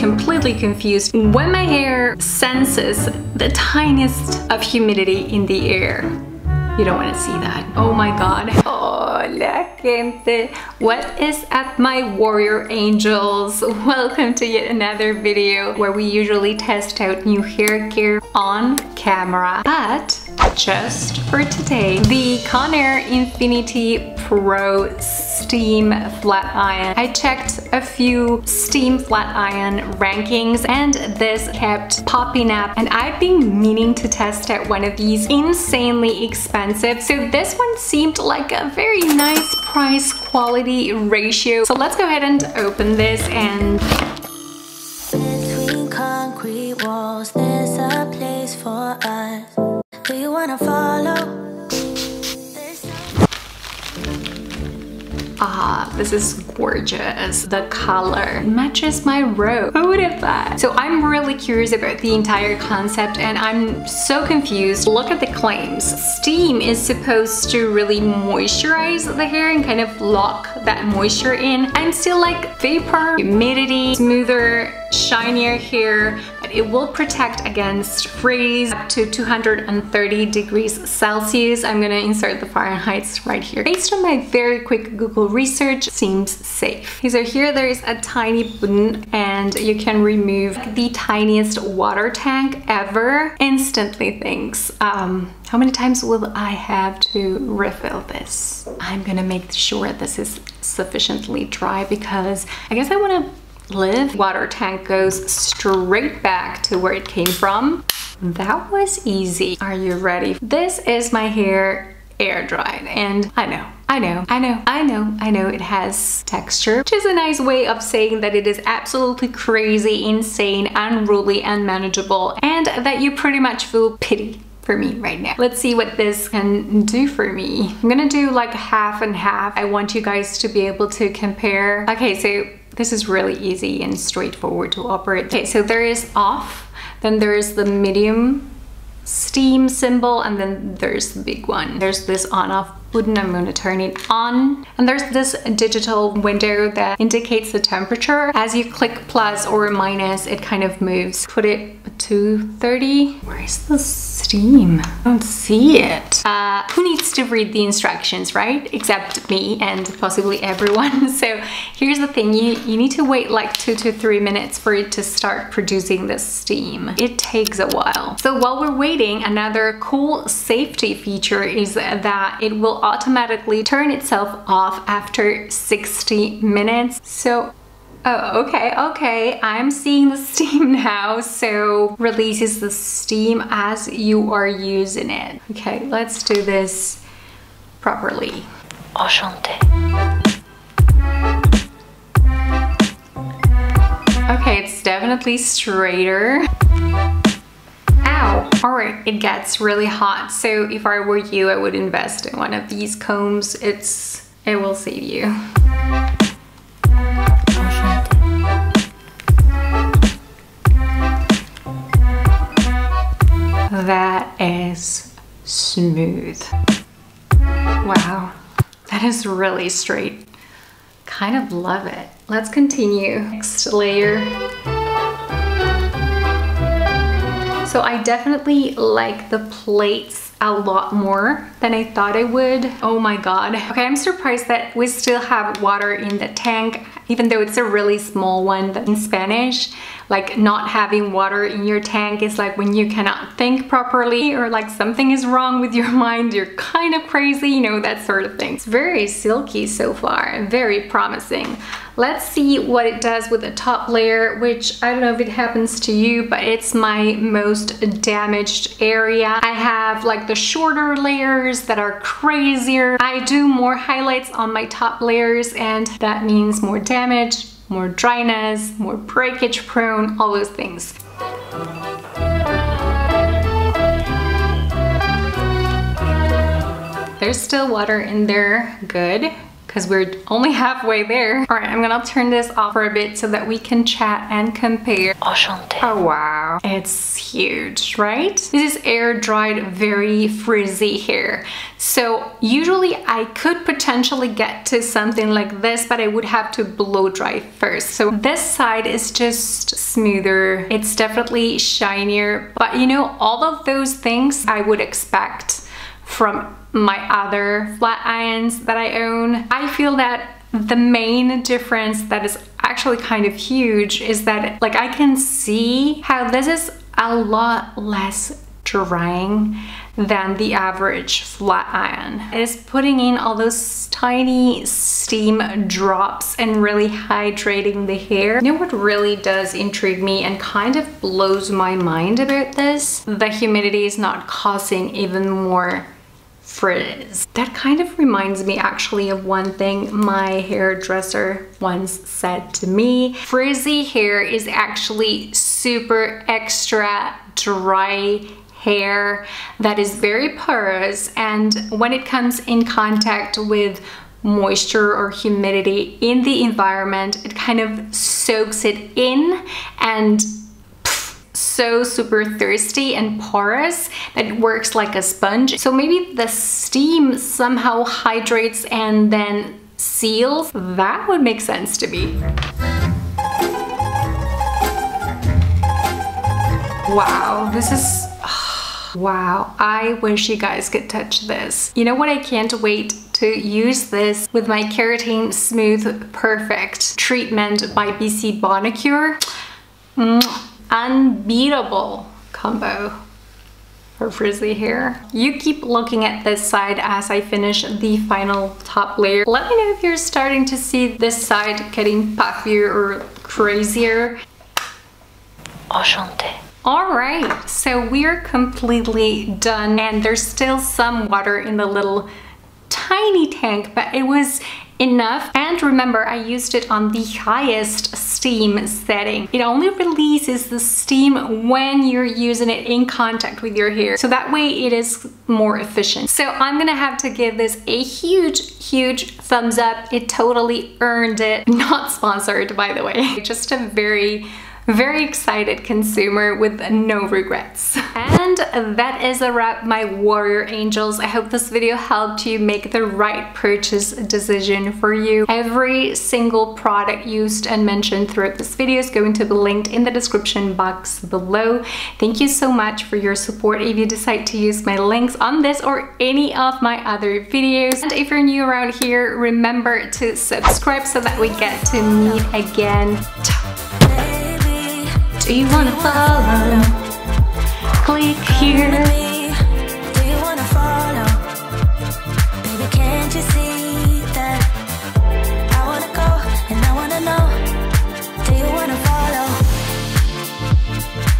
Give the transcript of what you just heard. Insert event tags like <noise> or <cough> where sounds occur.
completely confused when my hair senses the tiniest of humidity in the air. You don't want to see that. Oh my god. Oh, Hola gente. What is up my warrior angels? <laughs> Welcome to yet another video where we usually test out new hair care on camera. But just for today, the Conair InfinitiPro Steam Flat Iron. I checked a few Steam Flat Iron rankings and this kept popping up and I've been meaning to test out one of these insanely expensive. So this one seemed like a very nice price quality ratio. So let's go ahead and open this and between concrete walls there's a place for us wanna follow Ah, this is gorgeous. The color matches my robe. Who would have thought? So I'm really curious about the entire concept and I'm so confused. Look at the claims. Steam is supposed to really moisturize the hair and kind of lock that moisture in. I'm still like vapor, humidity, smoother, shinier hair, but it will protect against freeze up to 230 degrees Celsius. I'm gonna insert the Fahrenheit right here. Based on my very quick Google research, seems safe. So here there is a tiny button and you can remove the tiniest water tank ever instantly thinks, um, how many times will I have to refill this? I'm gonna make sure this is sufficiently dry because I guess I wanna live. Water tank goes straight back to where it came from. That was easy. Are you ready? This is my hair air dried and I know I know, I know, I know, I know it has texture, which is a nice way of saying that it is absolutely crazy, insane, unruly, unmanageable, and that you pretty much feel pity for me right now. Let's see what this can do for me. I'm gonna do like half and half. I want you guys to be able to compare. Okay, so this is really easy and straightforward to operate. Okay, so there is off, then there is the medium steam symbol, and then there's the big one. There's this on off button, I'm to turn it on. And there's this digital window that indicates the temperature. As you click plus or minus, it kind of moves. Put it to 30. Where's the steam? I don't see it. Uh, who needs to read the instructions, right? Except me and possibly everyone. <laughs> So here's the thing, you, you need to wait like two to three minutes for it to start producing the steam. It takes a while. So while we're waiting, another cool safety feature is that it will automatically turn itself off after 60 minutes. So Oh, okay, okay. I'm seeing the steam <laughs> now. So releases the steam as you are using it. Okay, let's do this properly. Enchanté. Okay, it's definitely straighter. All right, it gets really hot. So if I were you, I would invest in one of these combs. It's, it will save you. That is smooth. Wow, that is really straight. Kind of love it. Let's continue. Next layer. So I definitely like the plates a lot more than I thought I would. Oh my god. Okay, I'm surprised that we still have water in the tank, even though it's a really small one in Spanish like not having water in your tank is like when you cannot think properly or like something is wrong with your <laughs> mind, you're kind of crazy, you know, that sort of thing. It's very silky so far, very promising. Let's see what it does with the top layer, which I don't know if it happens to you, but it's my most damaged area. I have like the shorter layers that are crazier. I do more highlights on my top layers and that means more damage, more dryness, more breakage prone, all those things. There's still water in there, good. Because we're only halfway there. All right, I'm gonna turn this off for a bit so that we can chat and compare. Enchanté. Oh wow, it's huge, right? This is air dried, very frizzy hair. So usually I could potentially get to something like this, but I would have to blow dry first. So this side is just smoother. It's definitely shinier, but you know, all of those things I would expect from my other flat irons that I own. I feel that the main difference that is actually kind of huge is that like I can see how this is a lot less drying than the average flat iron. It is putting in all those tiny steam drops and really hydrating the hair. You know what really does intrigue me and kind of blows my mind about this? The humidity is not causing even more frizz. That kind of reminds me actually of one thing my hairdresser once said to me. Frizzy hair is actually super extra dry hair that is very porous and when it comes in contact with moisture or humidity in the environment, it kind of soaks it in and so super thirsty and porous that it works like a sponge. So maybe the steam somehow hydrates and then seals. That would make sense to me. Wow, this is <sighs> Wow, I wish you guys could touch this. You know what I can't wait to use this with my Keratin Smooth Perfect treatment by BC Bonacure. Unbeatable combo for frizzy hair. You keep looking at this side as I finish the final top layer. Let me know if you're starting to see this side getting puffier or crazier. Enchanté. All right, so we're completely done and there's still some water in the little tiny tank, but it was enough. And remember, I used it on the highest steam setting. It only releases the steam when you're using it in contact with your hair. So that way it is more efficient. So I'm gonna have to give this a huge, huge thumbs up. It totally earned it. <laughs> Not sponsored, by the way. Just a very very excited consumer with no regrets. And that is a wrap, my warrior angels. I hope this video helped you make the right purchase decision for you. Every single product used and mentioned throughout this video is going to be linked in the description box below. Thank you so much for your support if you decide to use my links on this or any of my other videos. And if you're new around here, remember to subscribe so that we get to meet again. You wanna follow? Click here